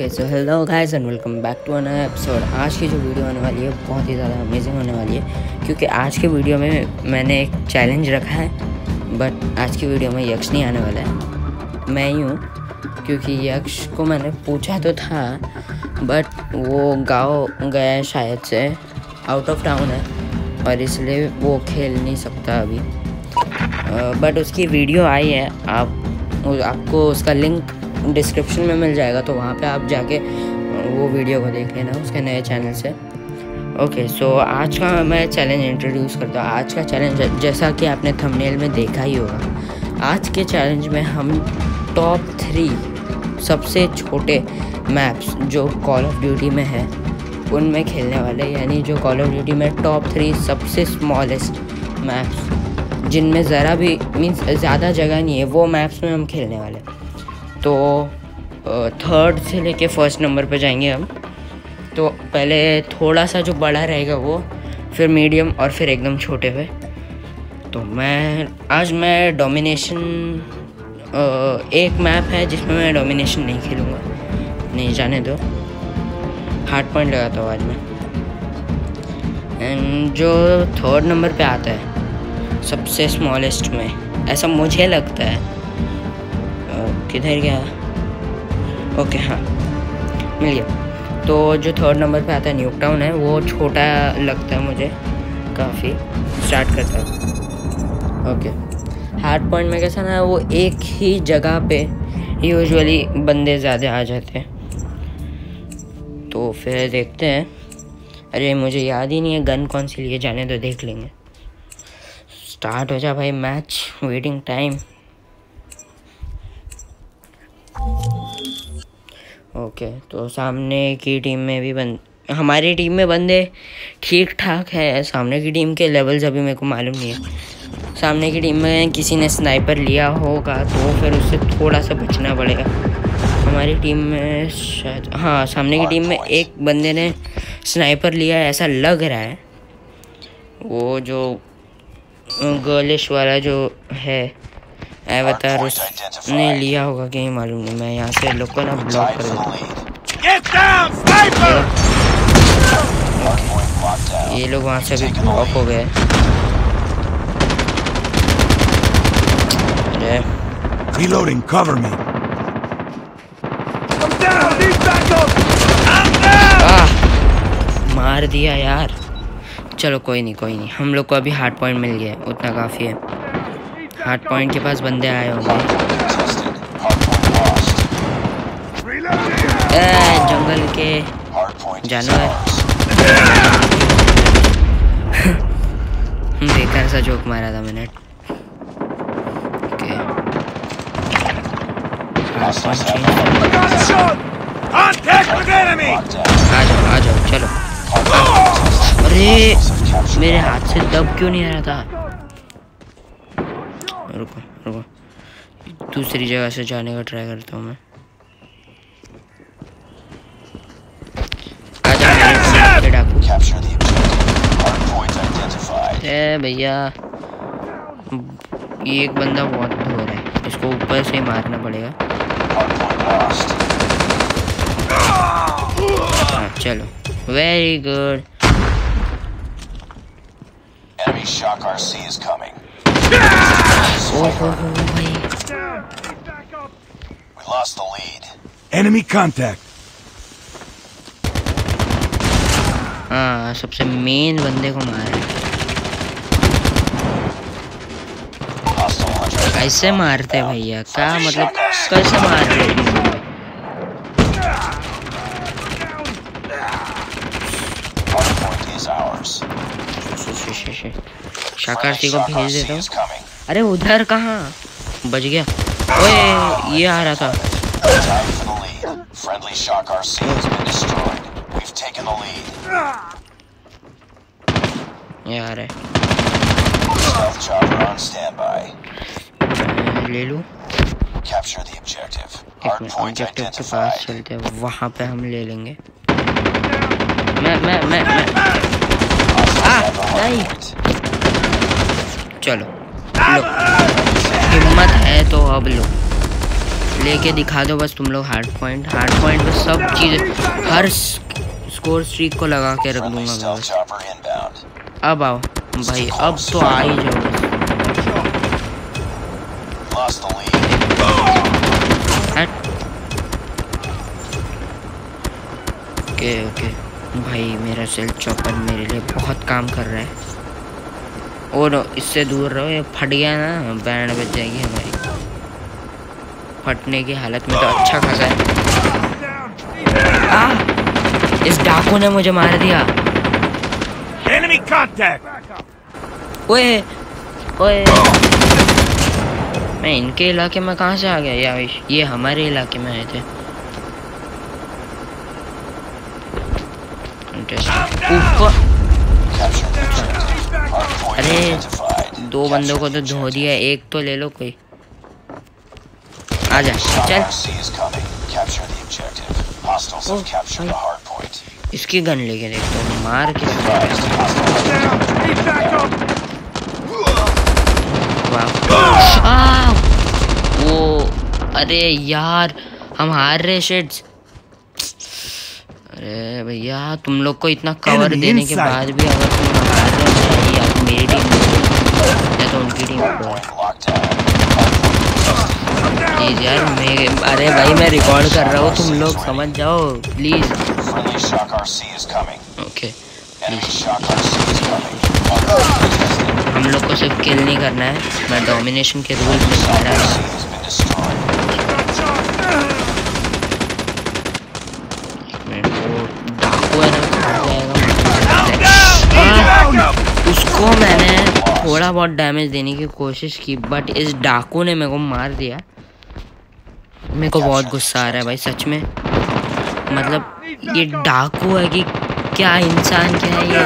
Okay so hello guys and welcome back to another episode आज की जो video आने वाली है, बहुत ही ज़्यादा अमेजिंग होने वाली है, क्योंकि आज के वीडियो में मैंने एक चैलेंज रखा है बट आज की वीडियो में यक्ष नहीं आने वाला है। मैं ही हूँ, क्योंकि यक्ष को मैंने पूछा तो था बट वो गाँव गया है शायद से आउट ऑफ़ टाउन है, और इसलिए वो खेल नहीं सकता अभी। बट उसकी वीडियो आई है, आप, आपको उसका लिंक डिस्क्रिप्शन में मिल जाएगा तो वहाँ पे आप जाके वो वीडियो को देख लेना उसके नए चैनल से। ओके सो आज का मैं चैलेंज इंट्रोड्यूस करता हूँ। आज का चैलेंज जैसा कि आपने थंबनेल में देखा ही होगा, आज के चैलेंज में हम टॉप थ्री सबसे छोटे मैप्स जो कॉल ऑफ़ ड्यूटी में है, उनमें खेलने वाले, यानी जो कॉल ऑफ़ ड्यूटी में टॉप थ्री सबसे स्मॉलेस्ट मैप्स जिनमें ज़रा भी मीन्स ज़्यादा जगह नहीं है, वो मैप्स में हम खेलने वाले। तो थर्ड से लेके फ़र्स्ट नंबर पर जाएँगे हम। तो पहले थोड़ा सा जो बड़ा रहेगा वो, फिर मीडियम और फिर एकदम छोटे पे। तो मैं, आज मैं डोमिनेशन एक मैप है जिसमें मैं डोमिनेशन नहीं खेलूँगा। नहीं, जाने दो। हार्ड पॉइंट लगाता हूँ आज मैं। एंड जो थर्ड नंबर पे आता है, सबसे स्मॉलेस्ट में, ऐसा मुझे लगता है किधर गया? ओके हाँ। मिल गया। तो जो थर्ड नंबर पे आता है न्यूक टाउन है, वो छोटा लगता है मुझे, काफ़ी। स्टार्ट करता है। ओके हार्ड पॉइंट में कैसा ना, वो एक ही जगह पे यूजुअली बंदे ज़्यादा आ जाते हैं। तो फिर देखते हैं। अरे, मुझे याद ही नहीं है गन कौन सी लिए जाने तो देख लेंगे। स्टार्ट हो जा भाई मैच वेटिंग टाइम ओके तो सामने की टीम में भी बंद हमारी टीम में बंदे ठीक ठाक है, सामने की टीम के लेवल्स अभी मेरे को मालूम नहीं है। सामने की टीम में किसी ने स्नाइपर लिया होगा तो फिर उससे थोड़ा सा बचना पड़ेगा। हमारी टीम में शायद हाँ सामने की टीम में एक बंदे ने स्नाइपर लिया ऐसा लग रहा है। वो जो, गर्लिश वाला जो है एवतार उसने लिया होगा कि मालूम नहीं मैं यहाँ से लोग को ना ब्लॉक कर देता हूँ। ये लोग वहाँ से अभी ब्लॉक हो गए। Reloading, cover me. I'm down, need backup. आह, मार दिया यार। चलो कोई नहीं कोई नहीं। हम लोग को अभी हार्ड पॉइंट मिल गया उतना काफ़ी है। हार्ड पॉइंट के पास बंदे आए होंगे। जंगल के जानवर। बेकार सा जोक मारा था मैंने. आ जाओ आ जाओ, चलो। अरे, मेरे हाथ से दब क्यों नहीं आ रहा था? रुको रुको। दूसरी जगह से जाने का ट्राई करता हूँ मैं। भैया ये एक बंदा बहुत दूर है। इसको ऊपर से मारना पड़ेगा। हाँ चलो। Very good Enemy shock RC is coming. We lost the lead. Enemy contact. हाँ सबसे मेन बंदे को मारा. कैसे मारते भैया क्या मतलब कैसे मार रहे हो? को भेज देता हूँ. अरे उधर कहा? बज गया। ओए ये आ रहा था। यार ले लूँ। ऑब्जेक्टिव हार्ड पास चलते वहाँ पे हम ले लेंगे। मैं मैं मैं मैं। आ नहीं। चलो। लो हिम्मत है तो अब लो। लेके दिखा दो बस तुम लोग हार्ड पॉइंट हार्ड पॉइंट पे सब चीज़, हर स्कोर स्ट्रीक को लगा के रख दूँगा बस। अब आओ, भाई, अब तो आ ही जाओ। ओके ओके भाई, मेरा सेल चॉपर मेरे लिए बहुत काम कर रहा है। और इससे दूर रहो ये फट गया ना बैंड बच जाएगी हमारी। फटने की हालत में तो अच्छा खासा है। आ! इस डाकू ने मुझे मार दिया। Enemy contact! ओए ओए। मैं इनके इलाके में कहाँ से आ गया? या ये हमारे इलाके में आए थे। ऊपर अरे दो बंदों को तो धो दिया एक तो ले लो कोई। आ oh, इसकी गन लेके देख तो, मार के। ah! वो अरे यार हम हार रहे शेड्स अरे भैया तुम लोग को इतना कवर देने के बाद भी अगर तुम यार मैं अरे भाई मैं रिकॉर्ड कर रहा हूँ तुम लोग समझ जाओ प्लीज़ ओके हम लोग को सिर्फ़ किल नहीं करना है मैं डोमिनेशन के रूल में आ रहा हूँ हाँ, उसको मैंने थोड़ा बहुत डैमेज देने की कोशिश की बट इस डाकू ने मेरे को मार दिया। मेरे को बहुत गुस्सा आ रहा है भाई सच में। मतलब ये डाकू है कि क्या इंसान क्या है ये?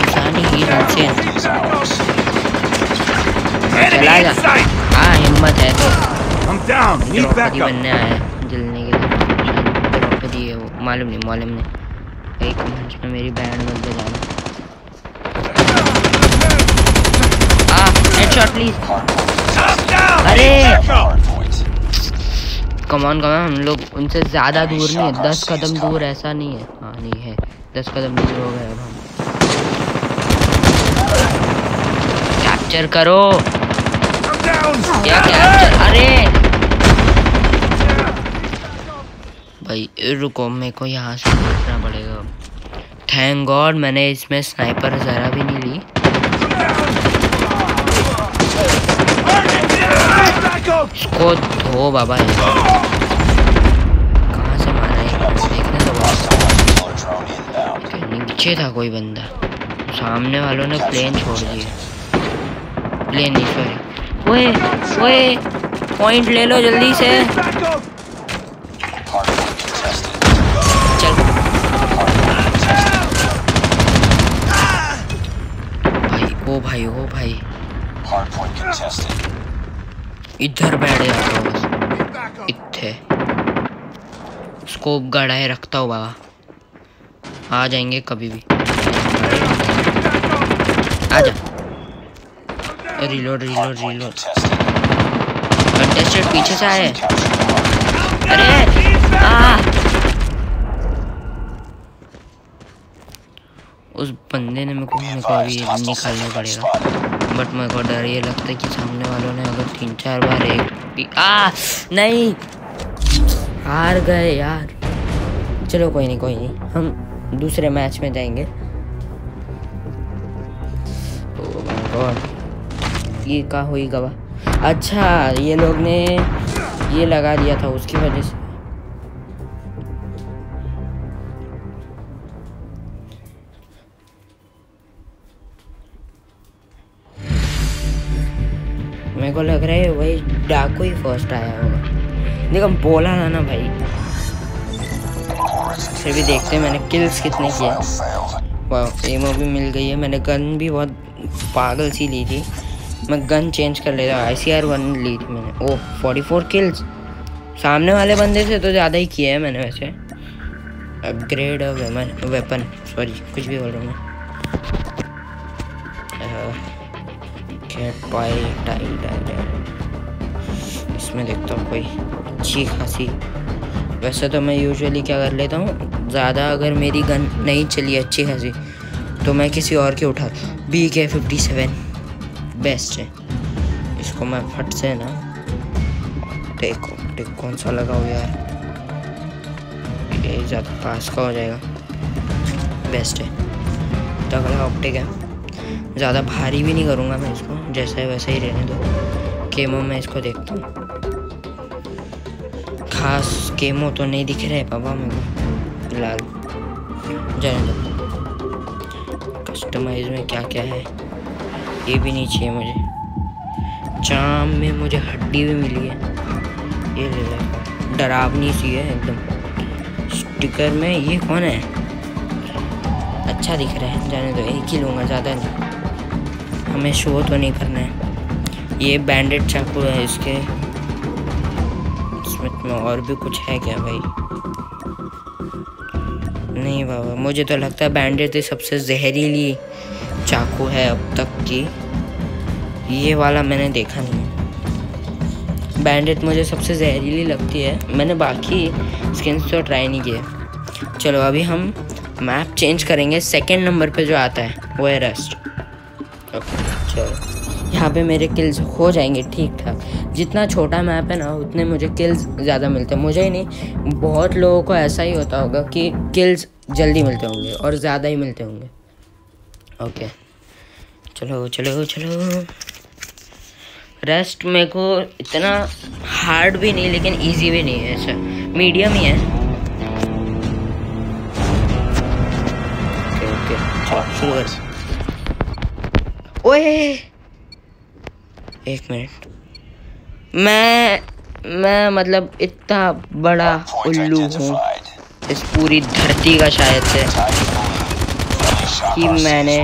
इंसान ही ही चला जा। हाँ हिम्मत है तो। बनने आया है जलने के लिए। द्रौपदी है वो मालूम नहीं मालूम नहीं। एक मंच में मेरी बैंड बन जाना आ हेडशॉट प्लीज़ अरे। कमान कमान हम लोग उनसे ज़्यादा दूर नहीं है। दस कदम दूर ऐसा नहीं है। हाँ नहीं है। दस कदम दूर हो गए अब हम। कैप्चर करो। क्या कैप्चर अरे। भाई, रुको, मेरे को यहाँ से देखना पड़ेगा। थैंक गॉड मैंने इसमें स्नाइपर जरा भी नहीं ली। उसको धो बाबा कहाँ से मारा है? देखने तो नीचे था कोई बंदा। सामने वालों ने प्लेन छोड़ दिया। प्लेन नहीं सॉरी ओए ओए पॉइंट ले लो जल्दी से। भाई, ओ भाई ओ भाई। इधर बैठ जाता हूँ बस। Need backup! इत्थे। स्कोप है रखता हूँ बाबा। आ जाएँगे कभी भी। आ जा। Reload reload reload. कंटेस्टेड पीछे से आए अरे! आ! उस बंदे ने मेरे को मेरे को निकालना पड़ेगा. बट मेरे को डर ये लगता है कि सामने वालों ने अगर तीन चार बार एक आ! नहीं! हार गए यार। चलो कोई नहीं कोई नहीं। हम दूसरे मैच में जाएँगे। Oh ये का हुई गवा अच्छा ये लोग ने ये लगा दिया था, उसकी वजह से। मेरे को लग रहा है वही डाकू ही फ़र्स्ट आया होगा। देखो बोला था ना भाई। फिर भी देखते हैं मैंने किल्स कितने किए वाह एमओ भी मिल गई है। मैंने गन भी बहुत पागल सी ली थी। मैं गन चेंज कर लेता आई सी आर वन ली थी मैंने। ओह फोर्टी फोर किल्स सामने वाले बंदे से तो ज़्यादा ही किए हैं मैंने वैसे। अपग्रेड वेपन सॉरी कुछ भी बोल रहा हूँ मैं। कैट पाई टाई टाई इसमें देखता हूँ कोई अच्छी खासी। वैसे तो मैं यूजुअली क्या कर लेता हूँ, ज़्यादा अगर मेरी गन नहीं चली अच्छी खासी तो मैं किसी और की उठा बी के फिफ्टी सेवन बेस्ट है। इसको मैं फट से ना टेक टेक कौन सा लगाओ यार। ये ज़्यादा पास का हो जाएगा। बेस्ट है। तगड़ा ऑप्टिक है। ज़्यादा भारी भी नहीं करूँगा मैं इसको, जैसा है वैसा ही रहने दो। केमो में इसको देखता हूँ। खास केमो तो नहीं दिख रहे पापा मेरे को, फ़िलहाल। जाने दो। कस्टमाइज में क्या क्या है? ये भी नहीं चाहिए मुझे। चाम में मुझे हड्डी भी मिली है। ये ले लो। डरावनी सी है एकदम। स्टिकर में ये कौन है? अच्छा दिख रहा है। जाने दो, एक ही लूँगा, ज़्यादा नहीं। हमें शो तो नहीं करना है। ये बैंडेड चाकू है इसके। इसमें में और भी कुछ है क्या भाई? नहीं बाबा, मुझे तो लगता है बैंडेड तो सबसे जहरीली चाकू है अब तक की। ये वाला मैंने देखा नहीं बैंडेड मुझे सबसे जहरीली लगती है। मैंने बाकी स्किन्स तो ट्राई नहीं किए। चलो, अभी हम मैप चेंज करेंगे। सेकंड नंबर पे जो आता है, वो है रस्ट चलो यहाँ पे मेरे किल्स हो जाएँगे ठीक ठाक। जितना छोटा मैप है ना उतने मुझे किल्स ज़्यादा मिलते हैं। मुझे ही नहीं बहुत लोगों को ऐसा ही होता होगा कि किल्स जल्दी मिलते होंगे और ज़्यादा ही मिलते होंगे। ओके चलो चलो चलो। रेस्ट मेरे को इतना हार्ड भी नहीं लेकिन इजी भी नहीं है ऐसा। मीडियम ही है। ओके ओके चलो शुरू कर ओए। एक मिनट। मैं मैं मतलब इतना बड़ा उल्लू हूँ। इस पूरी धरती का शायद से कि मैंने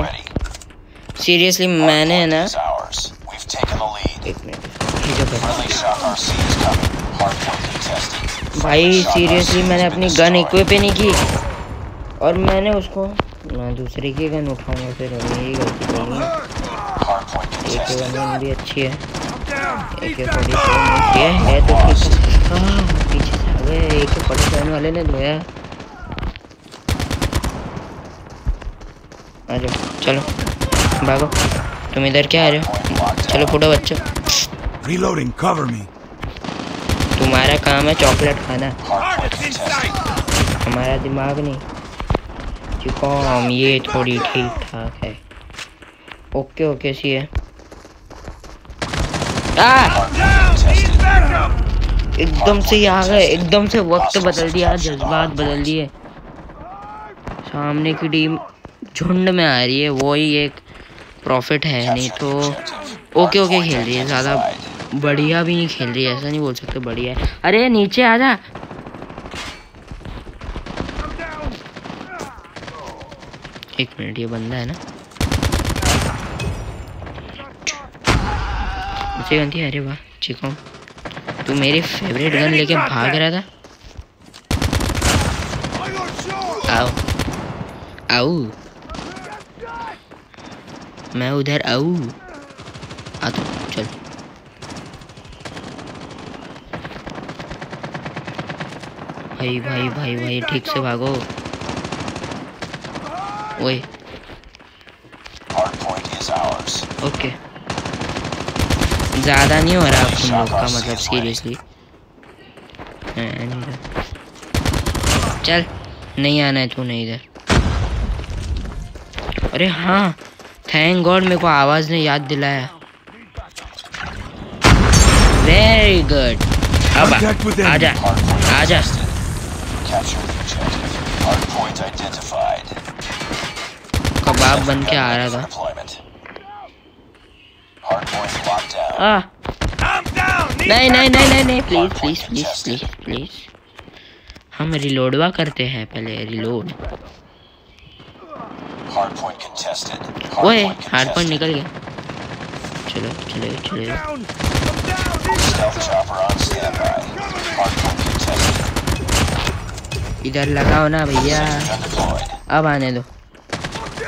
सीरियसली मैंने ना भाई सीरियसली मैंने अपनी गन इक्विप ही नहीं की। और मैंने उसको मैं दूसरे की गन उठाऊँगा, फिर गलती भी अच्छी है। एक फोर्टी सेवन है। है तो ठीक है। पीछे से आ गए। एक फोर्टी सेवन वाले ने धोया आ जाओ चलो। भागो। तुम इधर क्या आ रहे हो? चलो फुटो बच्चों। Reloading, cover me. तुम्हारा काम है चॉकलेट खाना। हमारा दिमाग नहीं। चिकॉम ये थोड़ी ठीक ठाक है। ओके ओके सी है. एकदम से ही आ गए, एकदम से वक्त बदल दिया, जज्बात बदल दिए। सामने की टीम झुंड में आ रही है, वो ही एक प्रॉफिट है, नहीं तो ओके ओके खेल रही है, ज़्यादा बढ़िया भी नहीं खेल रही है, ऐसा नहीं बोल सकते बढ़िया है। अरे, नीचे आ जा। एक मिनट, ये बंदा है ना? मुझे गन थी अरे वाह चिकॉम तू मेरी फेवरेट गन लेके भाग रहा था। आओ। आओ। मैं उधर आऊ। आ तो चल। भाई भाई भाई भाई ठीक से भागो। ओए. ओके। ज़्यादा नहीं हो रहा अब तुम लोग का मतलब सीरियसली चल नहीं आना है तू नहीं इधर। अरे हाँ थैंक गॉड मेरे को आवाज़ ने याद दिलाया। वेरी गुड अब आ- आजा आजा. कबाब बन के आ रहा था Deployment. Hardpoint Ah! नहीं नहीं नहीं नहीं नहीं please please please please please हम रिलोड वा करते हैं पहले रिलोड ओए हार्ड पॉइंट निकल गया. चलो चलो चलो. इधर लगाओ ना भैया. अब आने दो.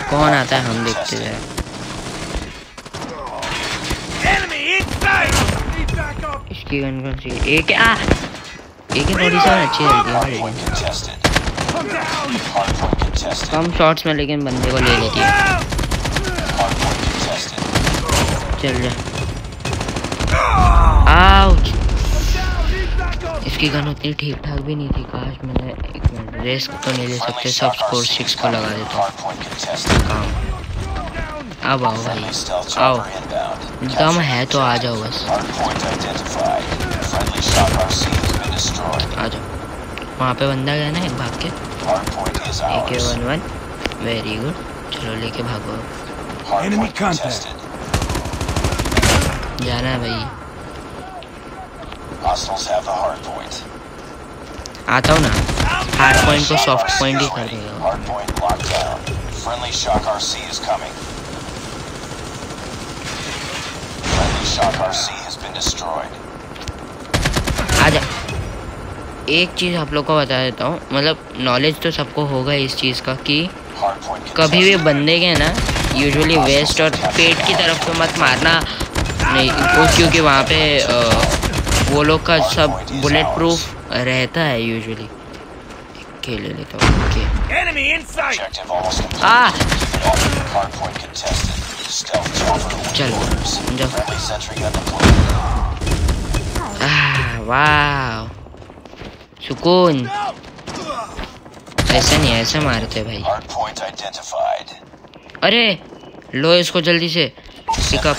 कौन आता है हम देखते हैं. इसकी गन कौन सी ए क्या ए की बॉडी शॉट अच्छी लग रही है हाँ कम शॉट्स में, लेकिन बंदे को ले लेती है। चल रहे आउच इसकी गन उतनी ठीक ठाक भी नहीं थी, काश मैंने एक मिनट रेस्क तो नहीं ले सकते, सब स्कोर सिक्स को लगा देता काम। अब आओ भाई, आओ। दम है तो आ जाओ बस। आ जाओ। वहाँ पे बंदा गया ना एक भाग के? एक वन वन वेरी गुड चलो लेके भागो जाना भाई। आता हूँ ना। हार्ड पॉइंट को सॉफ्ट पॉइंट ही कर देगा आज एक चीज़ आप लोग को बता देता हूँ। मतलब नॉलेज तो सबको होगा इस चीज़ का कि कभी भी बंदे के ना यूजुअली वेस्ट और पेट की तरफ़ तो मत मारना। नहीं वो क्योंकि वहाँ पे वो लोग का सब बुलेट प्रूफ रहता है यूजुअली खेल लेता हूँ चलो जाओ सुकून। ऐसे नहीं, ऐसे मारते भाई। अरे, लो इसको जल्दी से। पिकअप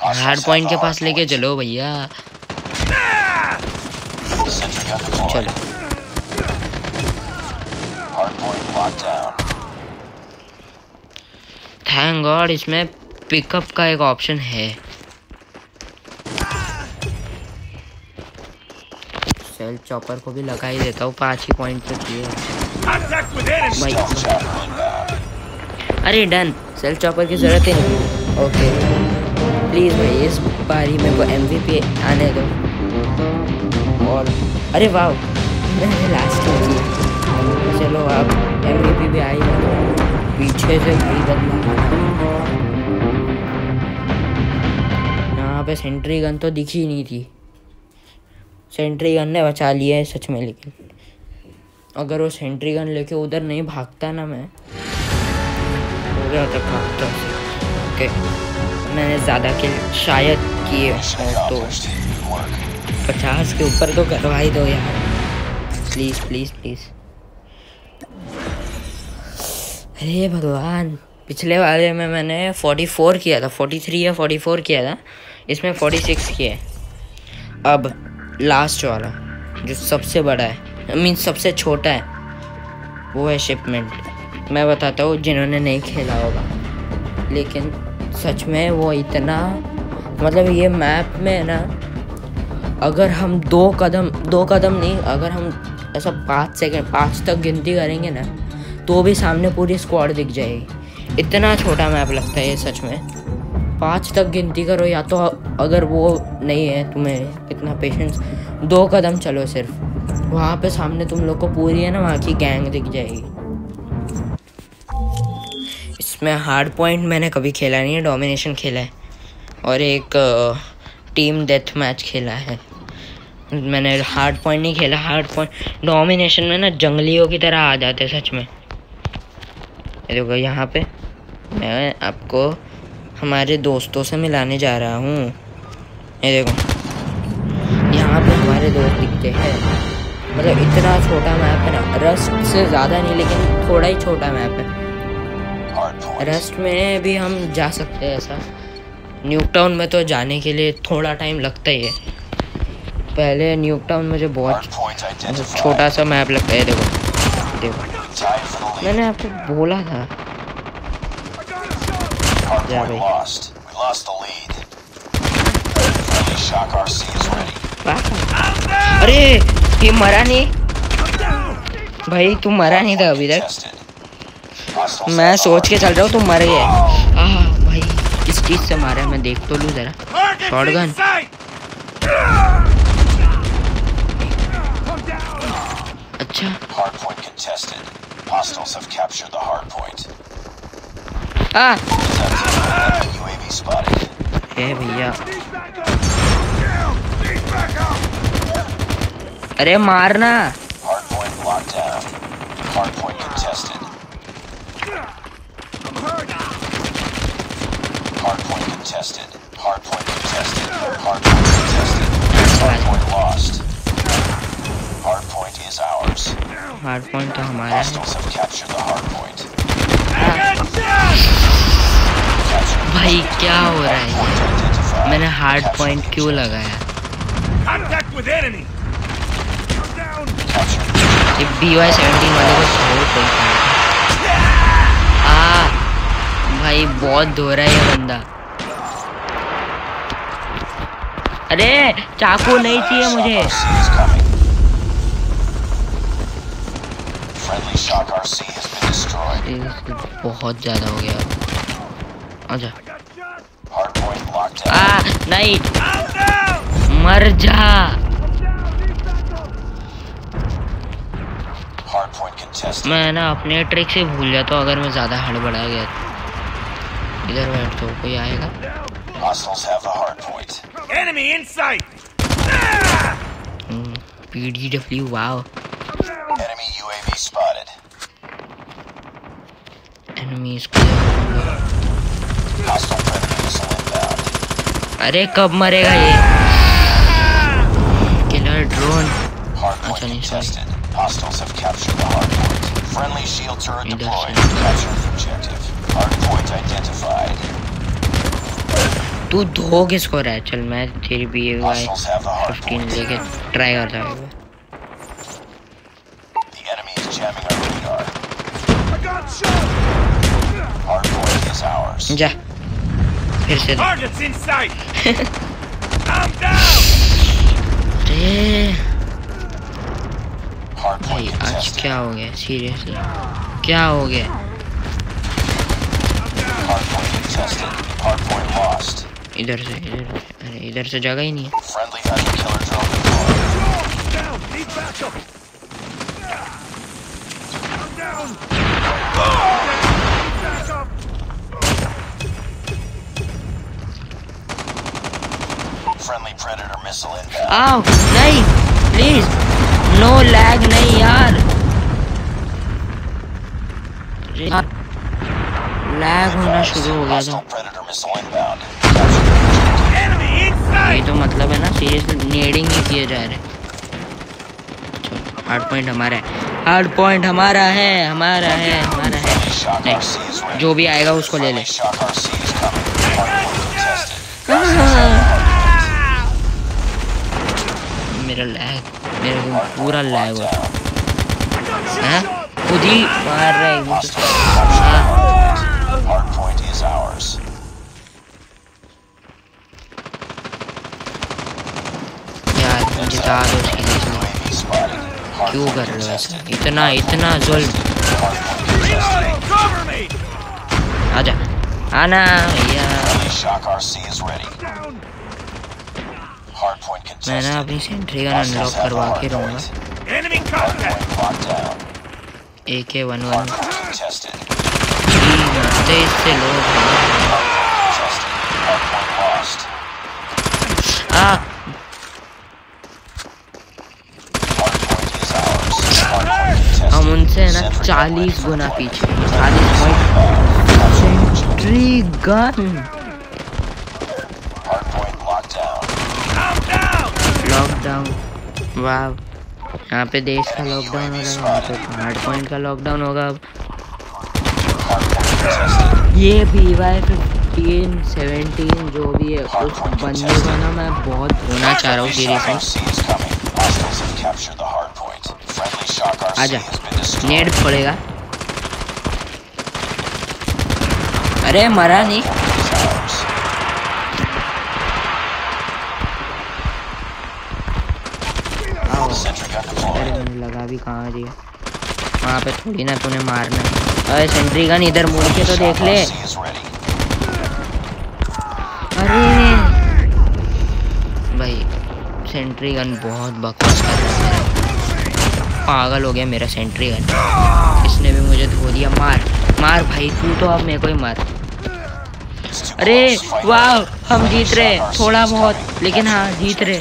हार्ड पॉइंट के पास लेके चलो भैया। चलो। थैंक गॉड इसमें पिकअप का एक ऑप्शन है सेल्फ चॉपर को भी लगा ही देता हूँ, पाँच ही पॉइंट with enemy! भाई. अरे डन सेल्फ चॉपर की ज़रूरत ही नहीं ओके प्लीज़ भाई, इस बारी मेरे को एम आने दो और, अरे वाह लास्ट चलो आप एम भी आई पीछे से बदला यहाँ पे सेंट्री गन तो दिखी नहीं थी। सेंट्री गन ने बचा लिया है सच में, लेकिन अगर वो सेंट्री गन लेके उधर नहीं भागता ना मैं उधर तक भागता ओके मैंने ज़्यादा के शायद किए तो. पचास के ऊपर तो करवा ही दो यार। प्लीज़ प्लीज़ प्लीज़ अरे भगवान, पिछले वाले में मैंने 44 किया था 43 या 44 किया था, इसमें 46 किया है अब लास्ट वाला, जो सबसे बड़ा है मीन सबसे छोटा है, वो है शिपमेंट मैं बताता हूँ, जिन्होंने नहीं खेला होगा। लेकिन सच में वो इतना मतलब ये मैप में ना, अगर हम दो कदम दो कदम नहीं, अगर हम ऐसा पाँच सेकंड पाँच तक गिनती करेंगे ना तो भी सामने पूरी स्क्वाड दिख जाएगी। इतना छोटा मैप लगता है ये सच में। पाँच तक गिनती करो, या तो अगर वो नहीं है तुम्हें इतना पेशेंस दो कदम चलो सिर्फ़। वहाँ पे सामने तुम लोग को पूरी है ना, वहाँ की गैंग दिख जाएगी। इसमें हार्ड पॉइंट मैंने कभी खेला नहीं है डोमिनेशन खेला है। और एक टीम डेथ मैच खेला है। मैंने हार्ड पॉइंट नहीं खेला हार्ड पॉइंट डोमिनेशन में ना जंगलियों की तरह आ जाते सच में। ये देखो यहाँ पे मैं आपको हमारे दोस्तों से मिलाने जा रहा हूँ। ये देखो, यहाँ पे हमारे दोस्त दिखते हैं। मतलब इतना छोटा मैप है ना, रस्ट से ज़्यादा नहीं, लेकिन थोड़ा ही छोटा मैप है। रस्ट में भी हम जा सकते हैं ऐसा। न्यू टाउन में तो जाने के लिए थोड़ा टाइम लगता ही है। पहले न्यू टाउन मुझे बहुत छोटा सा मैप लगता है, देखो। देखो। मैंने आपको बोला था। अरे ये मरा नहीं। भाई तू मरा नहीं था अभी तक। मैं सोच के चल रहा हूँ तुम मर गए भाई किस चीज़ से मारा है मैं देख तो लू जरा। शॉर्ट गन अच्छा। Hostiles have captured the hardpoint. Uh Enemy UAV spotted. है भैया अरे मारना Hardpoint locked down. Hardpoint contested. Hardpoint contested. Hardpoint contested. Hardpoint contested. Hardpoint lost. Hardpoint is ours. hard point तो हमारा है। भाई क्या हो रहा है मैंने हार्ड पॉइंट क्यों लगाया? भाई बहुत धो रहा है बंदा। अरे चाकू नहीं चाहिए मुझे। बहुत ज़्यादा हो गया। आ नहीं। मर जा। मैं ना अपने ट्रिक से भूल जाता हूँ अगर मैं ज़्यादा हड़ गया। इधर बैठ तो कोई आएगा। PDW hmm, wow Enemy UAV spotted. Enemies Hostile predator missile inbound. अरे कब मरेगा ये killer drone Hardpoint contested. Hostiles have captured the hardpoint. Friendly shield turret deployed. Capture the objective. Hardpoint identified. तू धो किसको रहा है चल मैं तेरी बी ए वाई फिफ्टीन लेके ट्राई करता हूँ The enemy is jamming our radar. I got shot. Hardpoint is ours. जा फिर से Targets in sight. I'm down. अरे Hardpoint भाई आज. क्या हो गया सीरियसली क्या हो गया. इधर से इधर अरे इधर से जगह ही नहीं है आओ नहीं प्लीज़ नो लैग नहीं यार लैग होना शुरू हो गया था। ये तो मतलब है ना सीरियसली नेडिंग ही किए जा रहे हार्ड पॉइंट हमारा है। हार्ड पॉइंट हमारा है हमारा है हमारा है। नहीं. जो भी आएगा उसको ले ले। मेरा लैग मेरा रूम पूरा लैग हो हैं। हाँ? खुद ही मार रहे हैं तो हाँ। तो क्यों कर रहे हो इतना इतना जुल्म आजा। आना मैं ना अपनी सेंट्री का अनलॉक करवा के रहूँगा। ए के वन से लोग ah! हम उनसे है ना चालीस गुना पीछे। चालीस पॉइंट। सेंट्री गन लॉकडाउन वाह यहाँ पे देश का लॉकडाउन हो रहा है यहाँ पे हार्ड पॉइंट का लॉकडाउन होगा अब। ये बी वाई फिफ्टीन सेवनटीन जो भी है, उस बंदे का ना मैं बहुत होना चाह रहा हूँ सीरीज़ में। आजा, नेट पड़ेगा। अरे मरा नहीं। अरे लगा भी कहाँ दिया वहाँ पे थोड़ी ना तूने मारना अरे सेंट्री गन इधर मुड़ के तो देख ले. अरे! भाई सेंट्री गन बहुत बकवास कर रहा है। पागल हो गया मेरा सेंट्री गन। इसने भी मुझे धो दिया। मार मार भाई, तू तो अब मेरे को ही मार। अरे, वाह, हम जीत रहे। थोड़ा बहुत, लेकिन हाँ जीत रहे।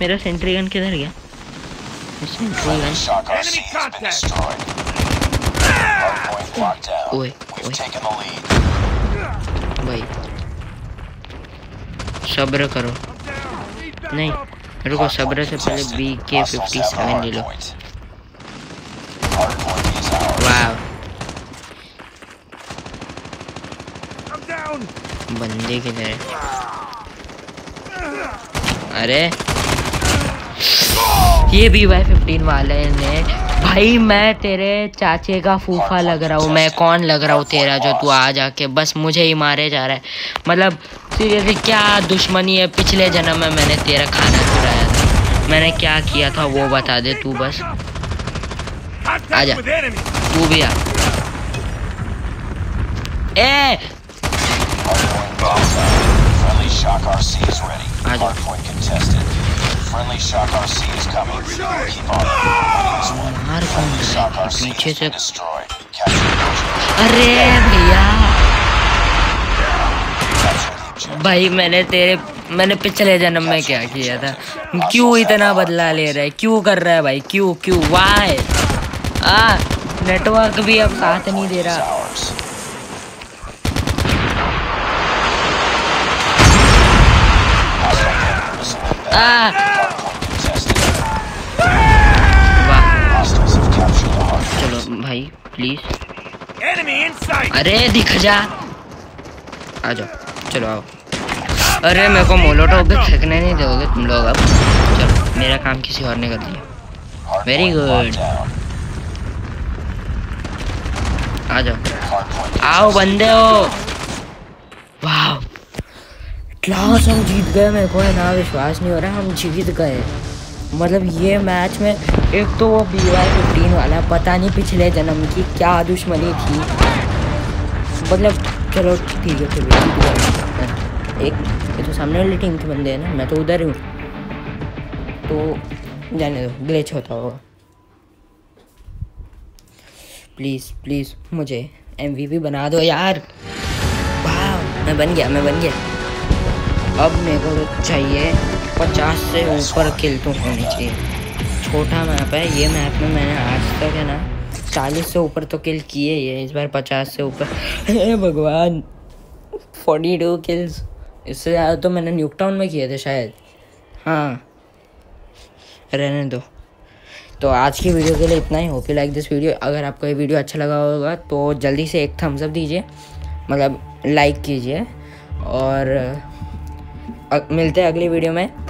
मेरा सेंट्री गन किधर गया? Sentry Friendly gun Shock RC Enemy has been contact. destroyed. Hardpoint locked down. Oi, We've oi. taken the lead. भाई सब्र करो नहीं रुको सब्र से पहले बी के फिफ्टी सेवन ले लो. वाह बंदे किधर है अरे ये बी वाई फिफ्टीन वाले ने। भाई मैं तेरे चाचे का फूफा लग रहा हूँ। मैं कौन लग रहा हूँ तेरा जो तू आ जाके? बस मुझे ही मारे जा रहा है। मतलब सीरियसली क्या दुश्मनी है? पिछले जन्म में मैंने तेरा खाना चुराया था। मैंने क्या किया था वो बता दे तू बस। Aja. तू भी आ। ए! Down. friendly shock RC is coming. Keep on. मार कौन रहा है पीछे से अरे भैया। भाई मैंने तेरे मैंने पिछले जन्म में क्या किया था? क्यों इतना बदला ले रहा है? क्यों कर रहा है भाई? क्यों क्यों? वाह नेटवर्क भी अब साथ नहीं दे रहा। आ, भाई प्लीज़. अरे दिख जा। आ जाओ चलो आओ। अरे मेरे को मोलोटो पे फेंकने नहीं दोगे तुम लोग अब। चलो मेरा काम किसी और ने कर दिया। Locked down. आ जाओ। आओ बंदे हो। वाह क्लास हम जीत गए मेरे को ना विश्वास नहीं हो रहा हम जीत गए। मतलब ये मैच में एक तो वो बी वाई फिफ्टीन वाला, पता नहीं पिछले जन्म की क्या दुश्मनी थी। मतलब चलो ठीक है, फिर एक, ये तो सामने वाली टीम के बंदे हैं ना, मैं तो उधर ही हूँ। तो जाने दो ग्लिच होता होगा। प्लीज़ प्लीज़ मुझे एम बना दो यार। वाह, मैं बन गया, मैं बन गया। अब मेरे को चाहिए पचास से ऊपर किल तो होनी चाहिए। छोटा मैप है, ये मैप में मैंने आज तक है ना चालीस से ऊपर तो किल किए ही है, इस बार पचास से ऊपर। हे भगवान फोर्टी टू किल्स इससे ज़्यादा तो मैंने न्यूक टाउन में किए थे शायद। हाँ रहने दो। तो आज की वीडियो के लिए इतना ही। Hope you like this video अगर आपको ये वीडियो अच्छा लगा होगा तो जल्दी से एक थम्सअप दीजिए। मतलब लाइक कीजिए। और मिलते हैं अगली वीडियो में।